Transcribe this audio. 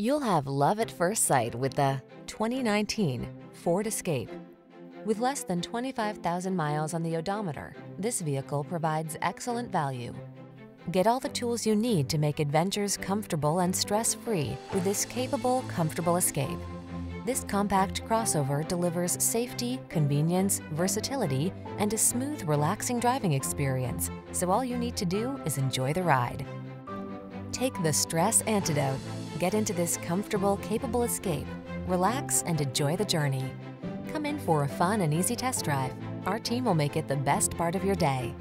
You'll have love at first sight with the 2019 Ford Escape. With less than 25,000 miles on the odometer, this vehicle provides excellent value. Get all the tools you need to make adventures comfortable and stress-free with this capable, comfortable Escape. This compact crossover delivers safety, convenience, versatility, and a smooth, relaxing driving experience, so all you need to do is enjoy the ride. Take the stress antidote. Get into this comfortable, capable Escape. Relax and enjoy the journey. Come in for a fun and easy test drive. Our team will make it the best part of your day.